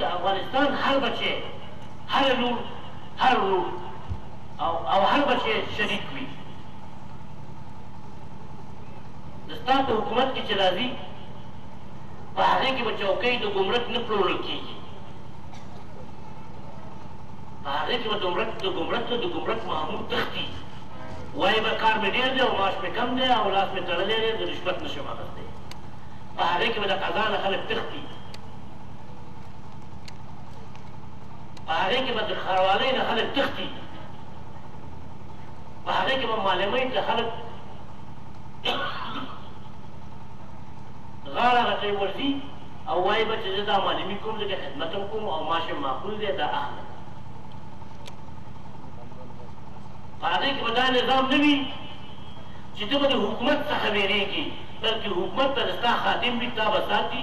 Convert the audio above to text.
د افغانستان هر بچی، هره لور، هر ورور او هر بچی شریک وي. د ستا په حکومت کې چې راځي، په هغه کې به چوکۍ د ګمرک نه پلورل کېږي، په هغه کې به د ورک د ګمرک نه د ګمرک مامور تښتي، وايي به کار مې ډېر دی او معاش مې کم دی او لاس مې تړلی دی، زه رشوت نه شم اخیستی، په هغه کې به د قضا نه خلک تښتي. په هغې کې به د ښاروالۍ نه خلک تښتي په هغې کې به معلمۍ ته خلک غاړه غټۍ ورځي او وایي به چې زه دا معلمي کوم ځکه خدمت هم کوم او معاش یې معقول دی دا اخلم په هغې کې به دا نظام نه وي چې ته به د حکومت څخه وېرېږي بلکې حکومت به د ستا خادم وي تا به ساتي